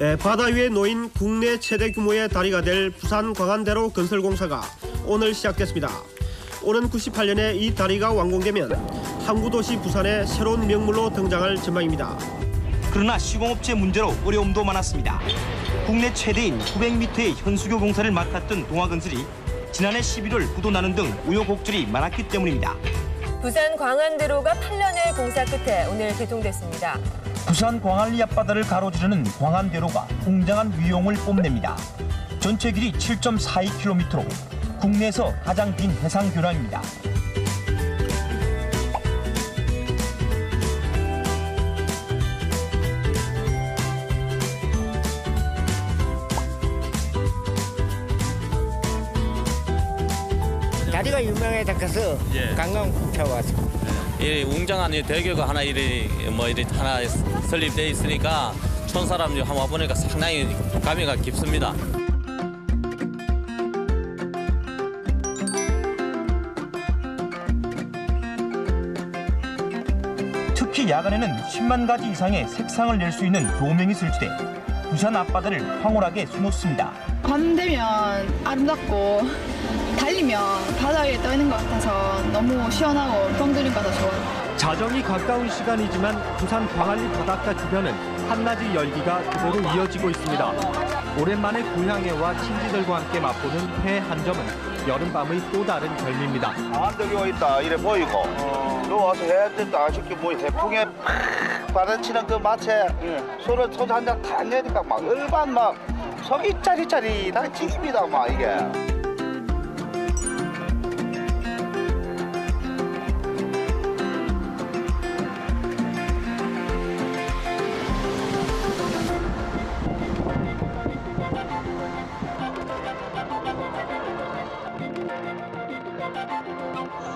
에, 바다 위에 놓인 국내 최대 규모의 다리가 될 부산 광안대로 건설 공사가 오늘 시작됐습니다. 오는 98년에 이 다리가 완공되면 항구 도시 부산의 새로운 명물로 등장할 전망입니다. 그러나 시공업체 문제로 어려움도 많았습니다. 국내 최대인 900m의 현수교 공사를 맡았던 동아건설이 지난해 11월 부도나는 등 우여곡절이 많았기 때문입니다. 부산 광안대로가 8년의 공사 끝에 오늘 개통됐습니다. 부산 광안리 앞바다를 가로지르는 광안대로가 웅장한 위용을 뽐냅니다. 전체 길이 7.42km로 국내에서 가장 긴 해상 교량입니다. 다리가 유명하다 해서 예. 관광 펴왔어. 이 웅장한 이 대교가 하나 이리 뭐 이리 하나 설립돼 있으니까 촌 사람들이 한번 와보니까 상당히 감회가 깊습니다. 특히 야간에는 10만 가지 이상의 색상을 낼 수 있는 조명이 설치돼 부산 앞바다를 황홀하게 수놓습니다. 밤 되면 아름답고 달리면 바다 위에 떠 있는 것 같아서 너무 시원하고 평들이 바다 좋아요. 자정이 가까운 시간이지만 부산 광안리 바닷가 주변은 한낮의 열기가 그대로 이어지고 있습니다. 오랜만에 고향에와 친지들과 함께 맛보는 회 한 점은 여름밤의 또 다른 별미입니다. 강한대교 와 있다 이래 보이고 너 와서 해야겠다 아쉽게 뭐 해풍에 팍 받아치는 그 마체 손을 손 한잔 탁 내니까 막 얼반 막 속이 짜리짜리 다 튀깁니다 막 이게 Oh.